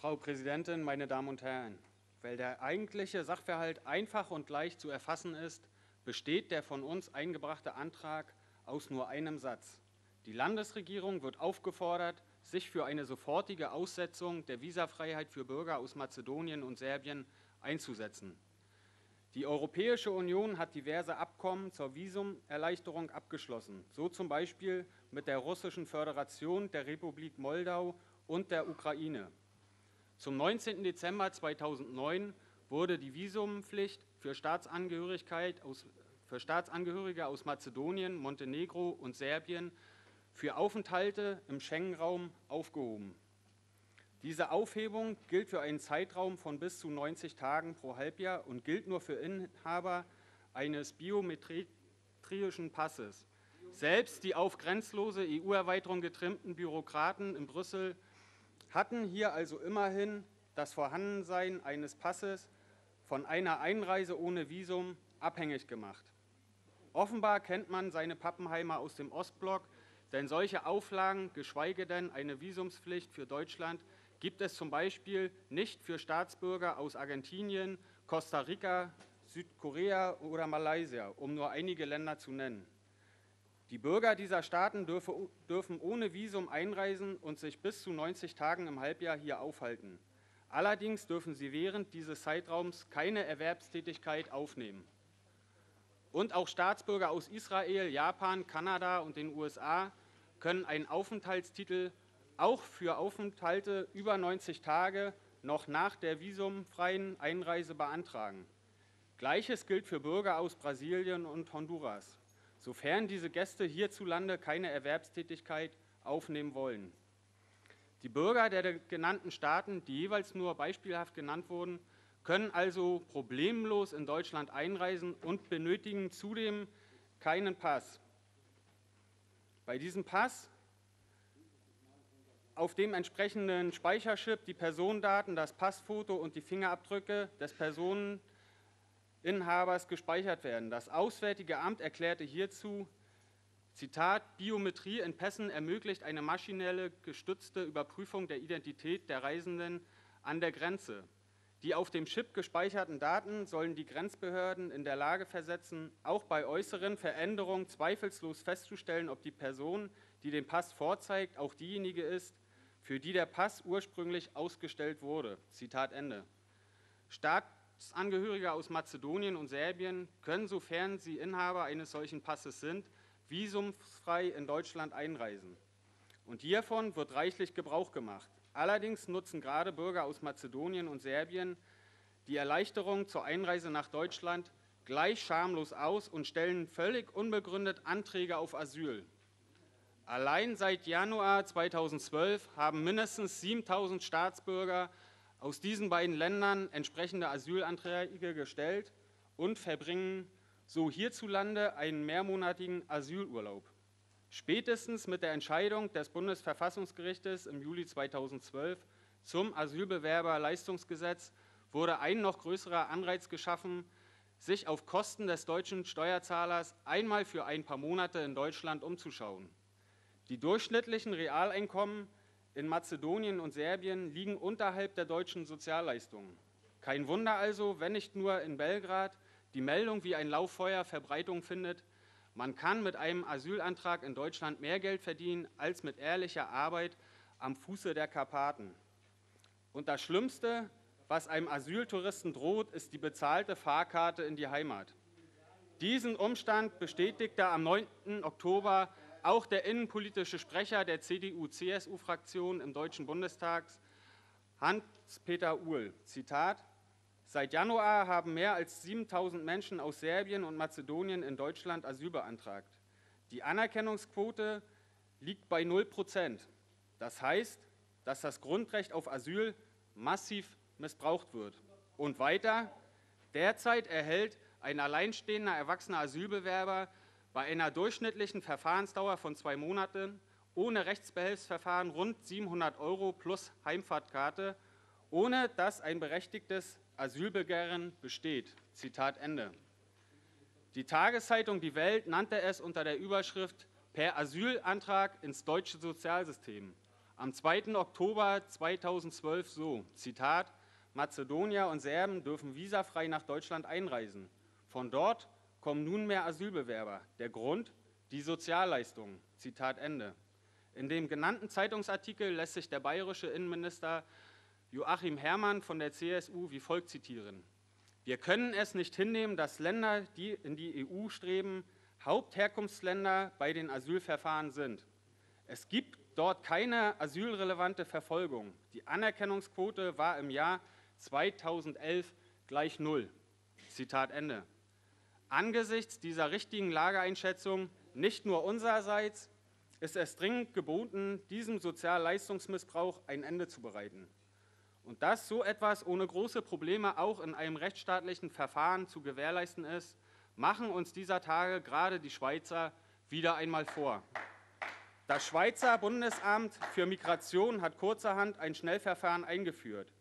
Frau Präsidentin, meine Damen und Herren! Weil der eigentliche Sachverhalt einfach und leicht zu erfassen ist, besteht der von uns eingebrachte Antrag aus nur einem Satz. Die Landesregierung wird aufgefordert, sich für eine sofortige Aussetzung der Visafreiheit für Bürger aus Mazedonien und Serbien einzusetzen. Die Europäische Union hat diverse Abkommen zur Visumerleichterung abgeschlossen, so zum Beispiel mit der Russischen Föderation, der Republik Moldau und der Ukraine. Zum 19. Dezember 2009 wurde die Visumpflicht für, aus, für Staatsangehörige aus Mazedonien, Montenegro und Serbien für Aufenthalte im Schengen-Raum aufgehoben. Diese Aufhebung gilt für einen Zeitraum von bis zu 90 Tagen pro Halbjahr und gilt nur für Inhaber eines biometrischen Passes. Selbst die auf grenzlose EU-Erweiterung getrimmten Bürokraten in Brüssel hatten hier also immerhin das Vorhandensein eines Passes von einer Einreise ohne Visum abhängig gemacht. Offenbar kennt man seine Pappenheimer aus dem Ostblock, denn solche Auflagen, geschweige denn eine Visumspflicht für Deutschland, gibt es zum Beispiel nicht für Staatsbürger aus Argentinien, Costa Rica, Südkorea oder Malaysia, um nur einige Länder zu nennen. Die Bürger dieser Staaten dürfen ohne Visum einreisen und sich bis zu 90 Tagen im Halbjahr hier aufhalten. Allerdings dürfen sie während dieses Zeitraums keine Erwerbstätigkeit aufnehmen. Und auch Staatsbürger aus Israel, Japan, Kanada und den USA können einen Aufenthaltstitel auch für Aufenthalte über 90 Tage noch nach der visumfreien Einreise beantragen. Gleiches gilt für Bürger aus Brasilien und Honduras, sofern diese Gäste hierzulande keine Erwerbstätigkeit aufnehmen wollen. Die Bürger der genannten Staaten, die jeweils nur beispielhaft genannt wurden, können also problemlos in Deutschland einreisen und benötigen zudem keinen Pass. Bei diesem Pass auf dem entsprechenden Speicherchip die Personendaten, das Passfoto und die Fingerabdrücke des Personeninhabers gespeichert werden. Das Auswärtige Amt erklärte hierzu, Zitat, Biometrie in Pässen ermöglicht eine maschinelle gestützte Überprüfung der Identität der Reisenden an der Grenze. Die auf dem Chip gespeicherten Daten sollen die Grenzbehörden in der Lage versetzen, auch bei äußeren Veränderungen zweifelslos festzustellen, ob die Person, die den Pass vorzeigt, auch diejenige ist, für die der Pass ursprünglich ausgestellt wurde. Zitat Ende. Staatsangehörige aus Mazedonien und Serbien können, sofern sie Inhaber eines solchen Passes sind, visumfrei in Deutschland einreisen. Und hiervon wird reichlich Gebrauch gemacht. Allerdings nutzen gerade Bürger aus Mazedonien und Serbien die Erleichterung zur Einreise nach Deutschland gleich schamlos aus und stellen völlig unbegründet Anträge auf Asyl. Allein seit Januar 2012 haben mindestens 7000 Staatsbürger aus diesen beiden Ländern entsprechende Asylanträge gestellt und verbringen so hierzulande einen mehrmonatigen Asylurlaub. Spätestens mit der Entscheidung des Bundesverfassungsgerichtes im Juli 2012 zum Asylbewerberleistungsgesetz wurde ein noch größerer Anreiz geschaffen, sich auf Kosten des deutschen Steuerzahlers einmal für ein paar Monate in Deutschland umzuschauen. Die durchschnittlichen Realeinkommen in Mazedonien und Serbien liegen unterhalb der deutschen Sozialleistungen. Kein Wunder also, wenn nicht nur in Belgrad die Meldung wie ein Lauffeuer Verbreitung findet, man kann mit einem Asylantrag in Deutschland mehr Geld verdienen als mit ehrlicher Arbeit am Fuße der Karpaten. Und das Schlimmste, was einem Asyltouristen droht, ist die bezahlte Fahrkarte in die Heimat. Diesen Umstand bestätigte am 9. Oktober auch der innenpolitische Sprecher der CDU-CSU-Fraktion im Deutschen Bundestag, Hans-Peter Uhl. Zitat: Seit Januar haben mehr als 7000 Menschen aus Serbien und Mazedonien in Deutschland Asyl beantragt. Die Anerkennungsquote liegt bei 0 Prozent. Das heißt, dass das Grundrecht auf Asyl massiv missbraucht wird. Und weiter, derzeit erhält ein alleinstehender erwachsener Asylbewerber bei einer durchschnittlichen Verfahrensdauer von zwei Monaten ohne Rechtsbehelfsverfahren rund 700 Euro plus Heimfahrtkarte, ohne dass ein berechtigtes Asylbegehren besteht. Zitat Ende. Die Tageszeitung Die Welt nannte es unter der Überschrift Per Asylantrag ins deutsche Sozialsystem. am 2. Oktober 2012 so, Zitat, Mazedonier und Serben dürfen visafrei nach Deutschland einreisen. Von dort kommen nunmehr Asylbewerber. Der Grund? Die Sozialleistungen. Zitat Ende. In dem genannten Zeitungsartikel lässt sich der bayerische Innenminister Joachim Herrmann von der CSU wie folgt zitieren. Wir können es nicht hinnehmen, dass Länder, die in die EU streben, Hauptherkunftsländer bei den Asylverfahren sind. Es gibt dort keine asylrelevante Verfolgung. Die Anerkennungsquote war im Jahr 2011 gleich null. Zitat Ende. Angesichts dieser richtigen Lageeinschätzung, nicht nur unsererseits, ist es dringend geboten, diesem Sozialleistungsmissbrauch ein Ende zu bereiten. Und dass so etwas ohne große Probleme auch in einem rechtsstaatlichen Verfahren zu gewährleisten ist, machen uns dieser Tage gerade die Schweizer wieder einmal vor. Das Schweizer Bundesamt für Migration hat kurzerhand ein Schnellverfahren eingeführt.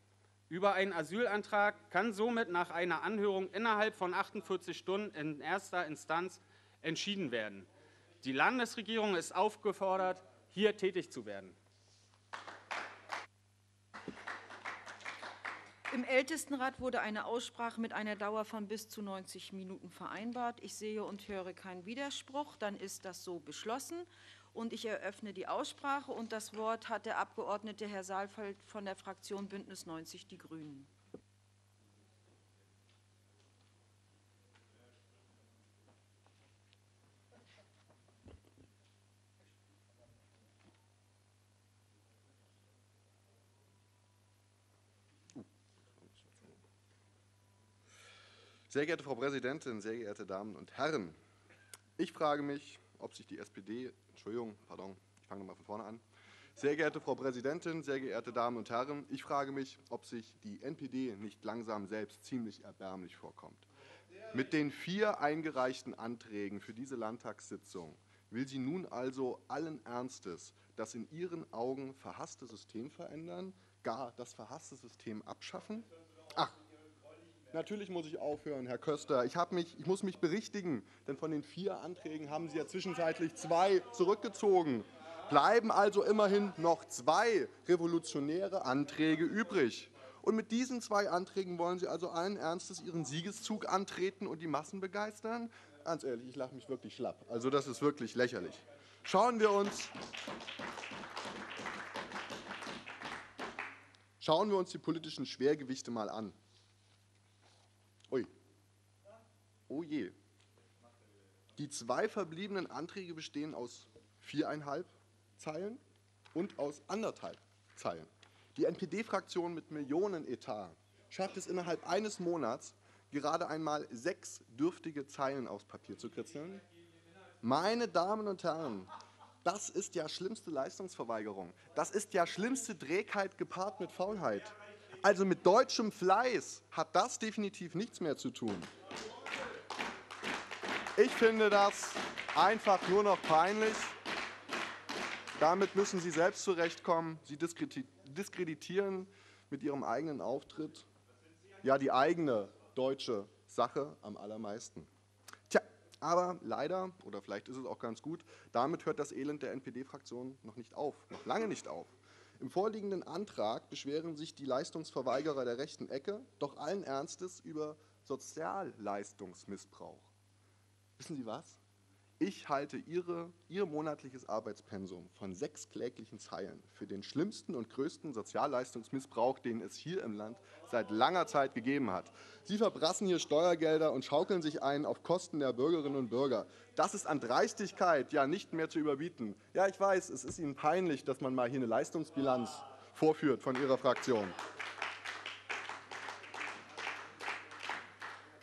Über einen Asylantrag kann somit nach einer Anhörung innerhalb von 48 Stunden in erster Instanz entschieden werden. Die Landesregierung ist aufgefordert, hier tätig zu werden. Im Ältestenrat wurde eine Aussprache mit einer Dauer von bis zu 90 Minuten vereinbart. Ich sehe und höre keinen Widerspruch. Dann ist das so beschlossen. Und ich eröffne die Aussprache. Und das Wort hat der Abgeordnete Herr Saalfeld von der Fraktion Bündnis 90 Die Grünen. Sehr geehrte Frau Präsidentin, sehr geehrte Damen und Herren, ich frage mich, ob sich die SPD, Entschuldigung, pardon, ich fange nochmal von vorne an. Sehr geehrte Frau Präsidentin, sehr geehrte Damen und Herren, ich frage mich, ob sich die NPD nicht langsam selbst ziemlich erbärmlich vorkommt. Mit den vier eingereichten Anträgen für diese Landtagssitzung will sie nun also allen Ernstes das in ihren Augen verhasste System verändern, gar das verhasste System abschaffen? Ach, Natürlich muss ich aufhören, Herr Köster. Ich, mich, ich muss mich berichtigen, denn von den vier Anträgen haben Sie ja zwischenzeitlich zwei zurückgezogen. Bleiben also immerhin noch zwei revolutionäre Anträge übrig. Und mit diesen zwei Anträgen wollen Sie also allen Ernstes Ihren Siegeszug antreten und die Massen begeistern? Ganz ehrlich, ich lache mich wirklich schlapp. Also das ist wirklich lächerlich. Schauen wir uns, schauen wir uns die politischen Schwergewichte mal an. Ui. Oh je. Die zwei verbliebenen Anträge bestehen aus viereinhalb Zeilen und aus anderthalb Zeilen. Die NPD-Fraktion mit Millionenetat schafft es innerhalb eines Monats, gerade einmal sechs dürftige Zeilen aufs Papier zu kritzeln. Meine Damen und Herren, das ist ja schlimmste Leistungsverweigerung. Das ist ja schlimmste Trägheit gepaart mit Faulheit. Also mit deutschem Fleiß hat das definitiv nichts mehr zu tun. Ich finde das einfach nur noch peinlich. Damit müssen Sie selbst zurechtkommen. Sie diskreditieren mit Ihrem eigenen Auftritt ja die eigene deutsche Sache am allermeisten. Tja, aber leider, oder vielleicht ist es auch ganz gut, damit hört das Elend der NPD-Fraktion noch nicht auf, noch lange nicht auf. Im vorliegenden Antrag beschweren sich die Leistungsverweigerer der rechten Ecke doch allen Ernstes über Sozialleistungsmissbrauch. Wissen Sie was? Ich halte ihre, Ihr monatliches Arbeitspensum von sechs kläglichen Zeilen für den schlimmsten und größten Sozialleistungsmissbrauch, den es hier im Land seit langer Zeit gegeben hat. Sie verbrassen hier Steuergelder und schaukeln sich ein auf Kosten der Bürgerinnen und Bürger. Das ist an Dreistigkeit ja nicht mehr zu überbieten. Ja, ich weiß, es ist Ihnen peinlich, dass man mal hier eine Leistungsbilanz vorführt von Ihrer Fraktion.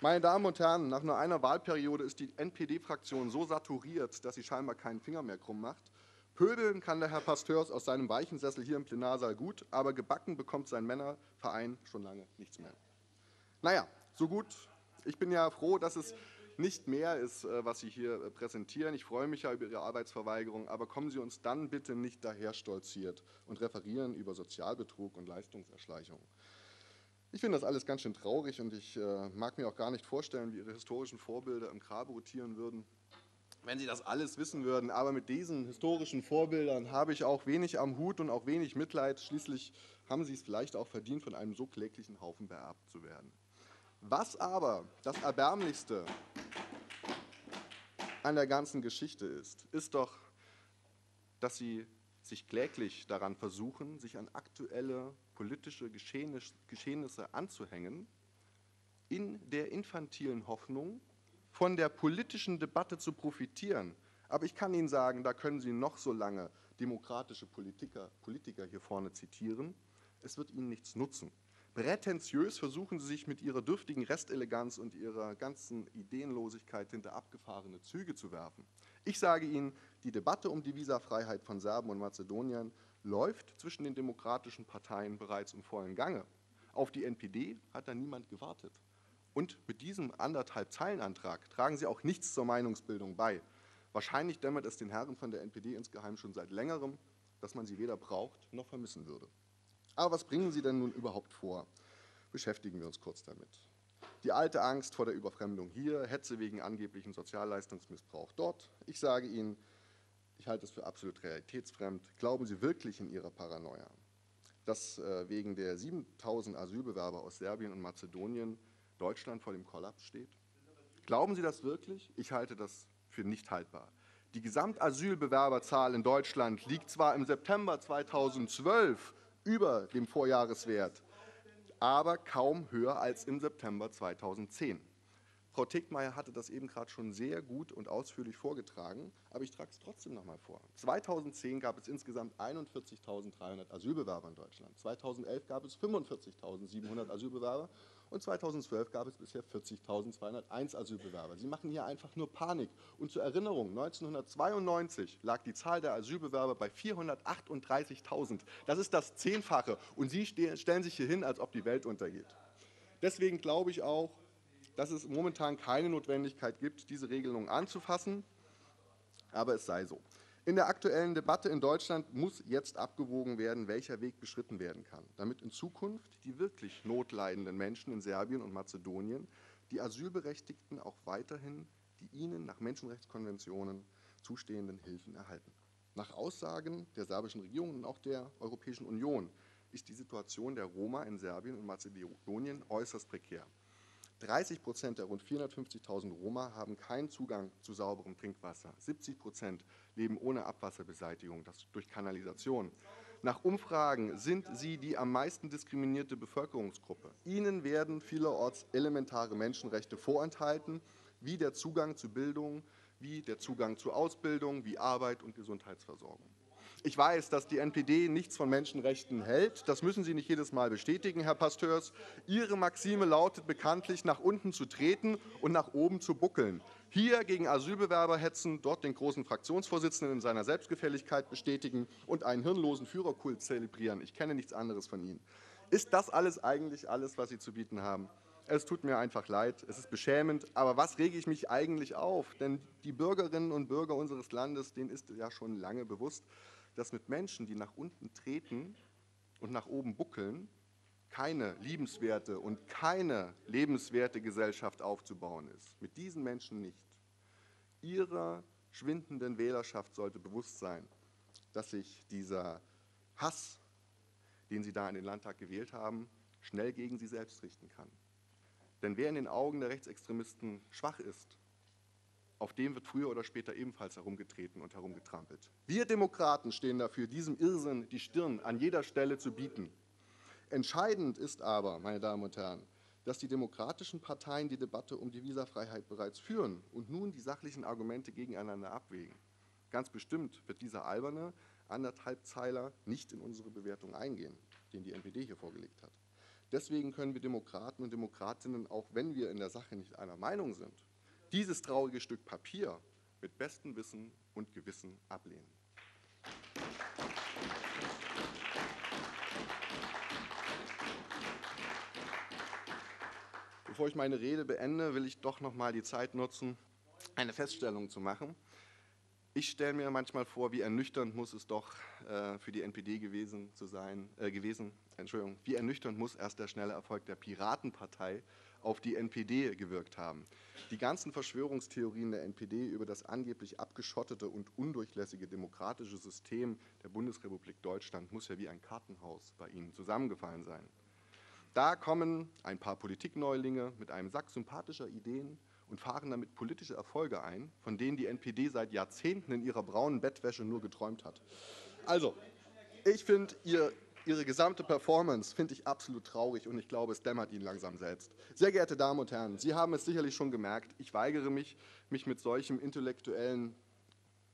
Meine Damen und Herren, nach nur einer Wahlperiode ist die NPD-Fraktion so saturiert, dass sie scheinbar keinen Finger mehr krumm macht. Pöbeln kann der Herr Pasteurs aus seinem weichen Sessel hier im Plenarsaal gut, aber gebacken bekommt sein Männerverein schon lange nichts mehr. Naja, so gut. Ich bin ja froh, dass es nicht mehr ist, äh, was Sie hier äh, präsentieren. Ich freue mich ja über Ihre Arbeitsverweigerung, aber kommen Sie uns dann bitte nicht daher stolziert und referieren über Sozialbetrug und Leistungserschleichung. Ich finde das alles ganz schön traurig und ich äh, mag mir auch gar nicht vorstellen, wie Ihre historischen Vorbilder im Grabe rotieren würden. wenn Sie das alles wissen würden. Aber mit diesen historischen Vorbildern habe ich auch wenig am Hut und auch wenig Mitleid. Schließlich haben Sie es vielleicht auch verdient, von einem so kläglichen Haufen beerbt zu werden. Was aber das Erbärmlichste an der ganzen Geschichte ist, ist doch, dass Sie sich kläglich daran versuchen, sich an aktuelle politische Geschehnisse anzuhängen, in der infantilen Hoffnung, von der politischen Debatte zu profitieren. Aber ich kann Ihnen sagen, da können Sie noch so lange demokratische Politiker, Politiker hier vorne zitieren, es wird Ihnen nichts nutzen. Prätentiös versuchen Sie sich mit Ihrer dürftigen Resteleganz und Ihrer ganzen Ideenlosigkeit hinter abgefahrene Züge zu werfen. Ich sage Ihnen, die Debatte um die Visafreiheit von Serben und Mazedoniern läuft zwischen den demokratischen Parteien bereits im vollen Gange. Auf die NPD hat da niemand gewartet. Und mit diesem anderthalb Zeilenantrag tragen Sie auch nichts zur Meinungsbildung bei. Wahrscheinlich dämmert es den Herren von der NPD insgeheim schon seit längerem, dass man sie weder braucht noch vermissen würde. Aber was bringen Sie denn nun überhaupt vor? Beschäftigen wir uns kurz damit. Die alte Angst vor der Überfremdung hier, Hetze wegen angeblichen Sozialleistungsmissbrauch dort. Ich sage Ihnen, ich halte es für absolut realitätsfremd. Glauben Sie wirklich in Ihrer Paranoia, dass äh, wegen der 7000 Asylbewerber aus Serbien und Mazedonien Deutschland vor dem Kollaps steht? Glauben Sie das wirklich? Ich halte das für nicht haltbar. Die Gesamtasylbewerberzahl in Deutschland liegt zwar im September 2012 über dem Vorjahreswert, aber kaum höher als im September 2010. Frau Tickmeier hatte das eben gerade schon sehr gut und ausführlich vorgetragen, aber ich trage es trotzdem noch mal vor. 2010 gab es insgesamt 41.300 Asylbewerber in Deutschland. 2011 gab es 45.700 Asylbewerber und 2012 gab es bisher 40.201 Asylbewerber. Sie machen hier einfach nur Panik. Und zur Erinnerung, 1992 lag die Zahl der Asylbewerber bei 438.000. Das ist das Zehnfache. Und Sie stellen sich hier hin, als ob die Welt untergeht. Deswegen glaube ich auch, dass es momentan keine Notwendigkeit gibt, diese Regelung anzufassen. Aber es sei so. In der aktuellen Debatte in Deutschland muss jetzt abgewogen werden, welcher Weg beschritten werden kann, damit in Zukunft die wirklich notleidenden Menschen in Serbien und Mazedonien, die Asylberechtigten auch weiterhin die ihnen nach Menschenrechtskonventionen zustehenden Hilfen erhalten. Nach Aussagen der serbischen Regierung und auch der Europäischen Union ist die Situation der Roma in Serbien und Mazedonien äußerst prekär. 30 Prozent der rund 450.000 Roma haben keinen Zugang zu sauberem Trinkwasser. 70 Prozent leben ohne Abwasserbeseitigung, das durch Kanalisation. Nach Umfragen sind sie die am meisten diskriminierte Bevölkerungsgruppe. Ihnen werden vielerorts elementare Menschenrechte vorenthalten, wie der Zugang zu Bildung, wie der Zugang zu Ausbildung, wie Arbeit und Gesundheitsversorgung. Ich weiß, dass die NPD nichts von Menschenrechten hält. Das müssen Sie nicht jedes Mal bestätigen, Herr Pasteurs. Ihre Maxime lautet bekanntlich, nach unten zu treten und nach oben zu buckeln. Hier gegen Asylbewerber hetzen, dort den großen Fraktionsvorsitzenden in seiner Selbstgefälligkeit bestätigen und einen hirnlosen Führerkult zelebrieren. Ich kenne nichts anderes von Ihnen. Ist das alles eigentlich alles, was Sie zu bieten haben? Es tut mir einfach leid, es ist beschämend, aber was rege ich mich eigentlich auf? Denn die Bürgerinnen und Bürger unseres Landes, denen ist ja schon lange bewusst, dass mit Menschen, die nach unten treten und nach oben buckeln, keine liebenswerte und keine lebenswerte Gesellschaft aufzubauen ist. Mit diesen Menschen nicht. Ihrer schwindenden Wählerschaft sollte bewusst sein, dass sich dieser Hass, den Sie da in den Landtag gewählt haben, schnell gegen Sie selbst richten kann. Denn wer in den Augen der Rechtsextremisten schwach ist, auf dem wird früher oder später ebenfalls herumgetreten und herumgetrampelt. Wir Demokraten stehen dafür, diesem Irrsinn die Stirn an jeder Stelle zu bieten. Entscheidend ist aber, meine Damen und Herren, dass die demokratischen Parteien die Debatte um die Visafreiheit bereits führen und nun die sachlichen Argumente gegeneinander abwägen. Ganz bestimmt wird dieser alberne Anderthalbzeiler nicht in unsere Bewertung eingehen, den die NPD hier vorgelegt hat. Deswegen können wir Demokraten und Demokratinnen, auch wenn wir in der Sache nicht einer Meinung sind, dieses traurige Stück Papier mit bestem Wissen und Gewissen ablehnen. Bevor ich meine Rede beende, will ich doch noch mal die Zeit nutzen, eine Feststellung zu machen. Ich stelle mir manchmal vor, wie ernüchternd muss es doch äh, für die NPD gewesen zu sein, äh, gewesen, Entschuldigung, wie ernüchternd muss erst der schnelle Erfolg der Piratenpartei auf die NPD gewirkt haben. Die ganzen Verschwörungstheorien der NPD über das angeblich abgeschottete und undurchlässige demokratische System der Bundesrepublik Deutschland muss ja wie ein Kartenhaus bei Ihnen zusammengefallen sein. Da kommen ein paar Politikneulinge mit einem Sack sympathischer Ideen und fahren damit politische Erfolge ein, von denen die NPD seit Jahrzehnten in ihrer braunen Bettwäsche nur geträumt hat. Also, ich finde, ihr, Ihre gesamte Performance finde ich absolut traurig und ich glaube, es dämmert Ihnen langsam selbst. Sehr geehrte Damen und Herren, Sie haben es sicherlich schon gemerkt, ich weigere mich, mich mit solchem intellektuellen,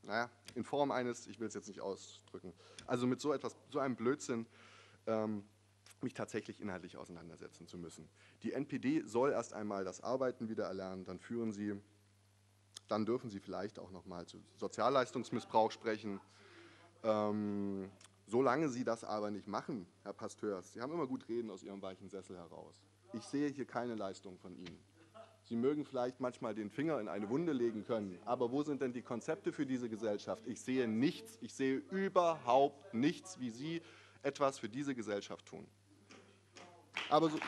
naja, in Form eines, ich will es jetzt nicht ausdrücken, also mit so etwas, so einem Blödsinn, ähm, mich tatsächlich inhaltlich auseinandersetzen zu müssen. Die NPD soll erst einmal das Arbeiten wieder erlernen, dann führen sie, dann dürfen sie vielleicht auch noch mal zu Sozialleistungsmissbrauch sprechen. Ähm, solange Sie das aber nicht machen, Herr Pasteurs, Sie haben immer gut reden aus Ihrem weichen Sessel heraus. Ich sehe hier keine Leistung von Ihnen. Sie mögen vielleicht manchmal den Finger in eine Wunde legen können, aber wo sind denn die Konzepte für diese Gesellschaft? Ich sehe nichts, ich sehe überhaupt nichts, wie Sie etwas für diese Gesellschaft tun. Aber so,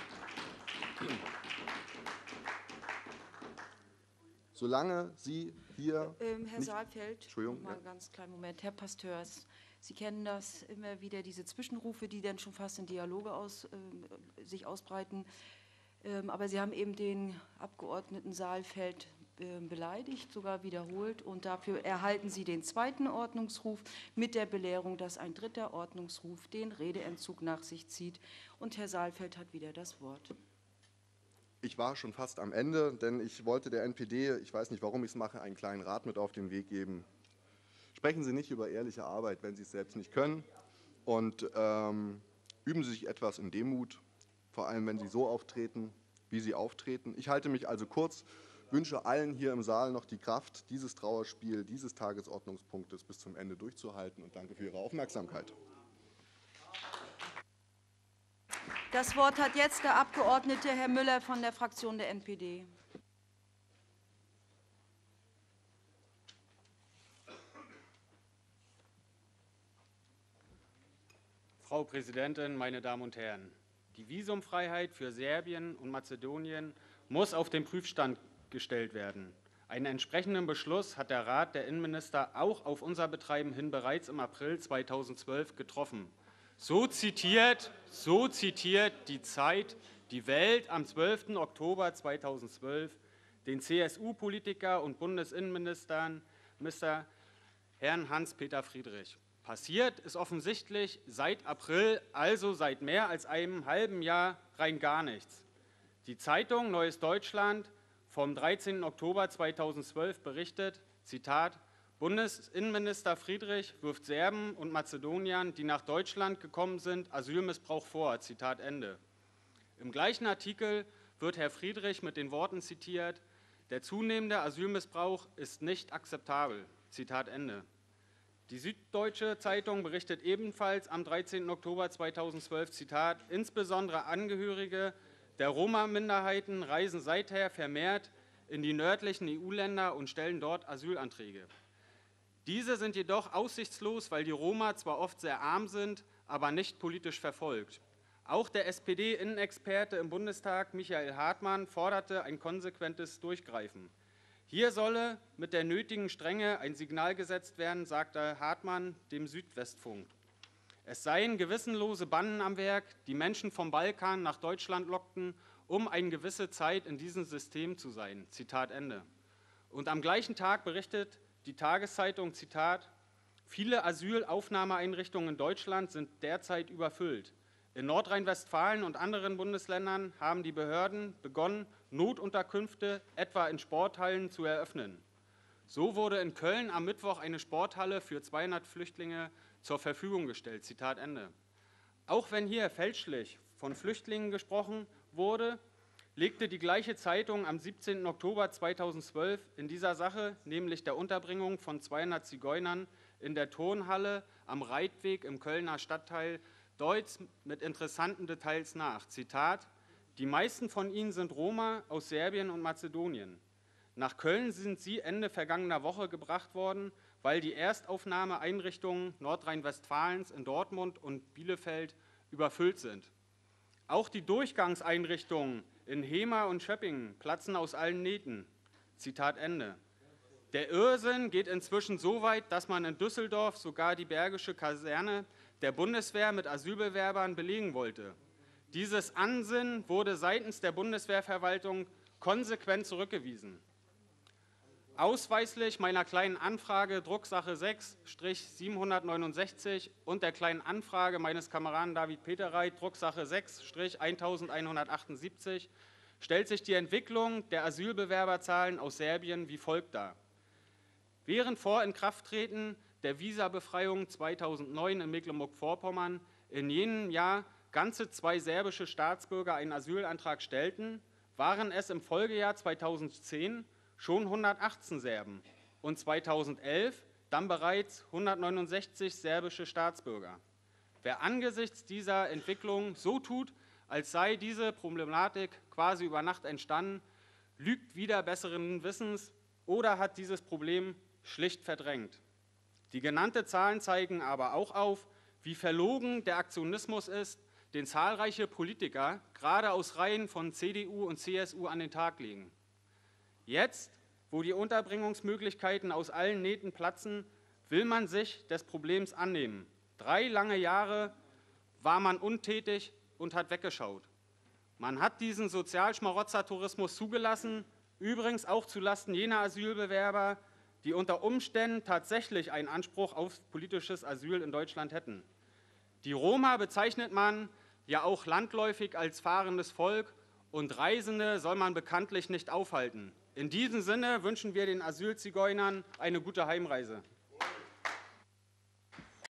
solange Sie hier. Ähm, Herr Saalfeld, Entschuldigung, mal ja. ganz kleinen Moment. Herr Pasteurs, Sie kennen das immer wieder, diese Zwischenrufe, die dann schon fast in Dialoge aus, ähm, sich ausbreiten. Ähm, aber Sie haben eben den Abgeordneten Saalfeld ähm, beleidigt, sogar wiederholt. Und dafür erhalten Sie den zweiten Ordnungsruf mit der Belehrung, dass ein dritter Ordnungsruf den Redeentzug nach sich zieht. Und Herr Saalfeld hat wieder das Wort. Ich war schon fast am Ende, denn ich wollte der NPD, ich weiß nicht, warum ich es mache, einen kleinen Rat mit auf den Weg geben. Sprechen Sie nicht über ehrliche Arbeit, wenn Sie es selbst nicht können. Und ähm, üben Sie sich etwas in Demut, vor allem wenn Sie so auftreten, wie Sie auftreten. Ich halte mich also kurz, wünsche allen hier im Saal noch die Kraft, dieses Trauerspiel, dieses Tagesordnungspunktes bis zum Ende durchzuhalten und danke für Ihre Aufmerksamkeit. Das Wort hat jetzt der Abgeordnete Herr Müller von der Fraktion der NPD. Frau Präsidentin, meine Damen und Herren! Die Visumfreiheit für Serbien und Mazedonien muss auf den Prüfstand gestellt werden. Einen entsprechenden Beschluss hat der Rat der Innenminister auch auf unser Betreiben hin bereits im April 2012 getroffen. So zitiert, so zitiert die Zeit die Welt am 12. Oktober 2012 den CSU-Politiker und Bundesinnenminister. Herrn Hans-Peter Friedrich. Passiert ist offensichtlich seit April, also seit mehr als einem halben Jahr, rein gar nichts. Die Zeitung Neues Deutschland vom 13. Oktober 2012 berichtet, Zitat, Bundesinnenminister Friedrich wirft Serben und Mazedoniern, die nach Deutschland gekommen sind, Asylmissbrauch vor. Zitat Ende. Im gleichen Artikel wird Herr Friedrich mit den Worten zitiert, der zunehmende Asylmissbrauch ist nicht akzeptabel. Zitat Ende. Die Süddeutsche Zeitung berichtet ebenfalls am 13. Oktober 2012, Zitat, insbesondere Angehörige der Roma-Minderheiten reisen seither vermehrt in die nördlichen EU-Länder und stellen dort Asylanträge. Diese sind jedoch aussichtslos, weil die Roma zwar oft sehr arm sind, aber nicht politisch verfolgt. Auch der SPD-Innenexperte im Bundestag, Michael Hartmann, forderte ein konsequentes Durchgreifen. Hier solle mit der nötigen Strenge ein Signal gesetzt werden, sagte Hartmann dem Südwestfunk. Es seien gewissenlose Banden am Werk, die Menschen vom Balkan nach Deutschland lockten, um eine gewisse Zeit in diesem System zu sein. Zitat Ende. Und am gleichen Tag berichtet die Tageszeitung, Zitat, viele Asylaufnahmeeinrichtungen in Deutschland sind derzeit überfüllt. In Nordrhein-Westfalen und anderen Bundesländern haben die Behörden begonnen, Notunterkünfte etwa in Sporthallen zu eröffnen. So wurde in Köln am Mittwoch eine Sporthalle für 200 Flüchtlinge zur Verfügung gestellt. Zitat Ende. Auch wenn hier fälschlich von Flüchtlingen gesprochen wurde, legte die gleiche Zeitung am 17. Oktober 2012 in dieser Sache, nämlich der Unterbringung von 200 Zigeunern in der Turnhalle am Reitweg im Kölner Stadtteil Deutz mit interessanten Details nach. Zitat: Die meisten von ihnen sind Roma aus Serbien und Mazedonien. Nach Köln sind sie Ende vergangener Woche gebracht worden, weil die Erstaufnahmeeinrichtungen Nordrhein-Westfalens in Dortmund und Bielefeld überfüllt sind. Auch die Durchgangseinrichtungen in Hema und Schöppingen platzen aus allen Nähten. Zitat Ende. Der Irrsinn geht inzwischen so weit, dass man in Düsseldorf sogar die Bergische Kaserne der Bundeswehr mit Asylbewerbern belegen wollte. Dieses Ansinnen wurde seitens der Bundeswehrverwaltung konsequent zurückgewiesen. Ausweislich meiner kleinen Anfrage Drucksache 6-769 und der kleinen Anfrage meines Kameraden David Peterreit Drucksache 6-1178 stellt sich die Entwicklung der Asylbewerberzahlen aus Serbien wie folgt dar. Während vor Inkrafttreten der Visabefreiung 2009 in Mecklenburg-Vorpommern in jenem Jahr ganze zwei serbische Staatsbürger einen Asylantrag stellten, waren es im Folgejahr 2010 schon 118 Serben und 2011 dann bereits 169 serbische Staatsbürger. Wer angesichts dieser Entwicklung so tut, als sei diese Problematik quasi über Nacht entstanden, lügt wieder besseren Wissens oder hat dieses Problem schlicht verdrängt. Die genannten Zahlen zeigen aber auch auf, wie verlogen der Aktionismus ist, den zahlreiche Politiker gerade aus Reihen von CDU und CSU an den Tag legen. Jetzt, wo die Unterbringungsmöglichkeiten aus allen Nähten platzen, will man sich des Problems annehmen. Drei lange Jahre war man untätig und hat weggeschaut. Man hat diesen Sozialschmarotzer-Tourismus zugelassen, übrigens auch zulasten jener Asylbewerber, die unter Umständen tatsächlich einen Anspruch auf politisches Asyl in Deutschland hätten. Die Roma bezeichnet man ja auch landläufig als fahrendes Volk und Reisende soll man bekanntlich nicht aufhalten. In diesem Sinne wünschen wir den Asylzigeunern eine gute Heimreise.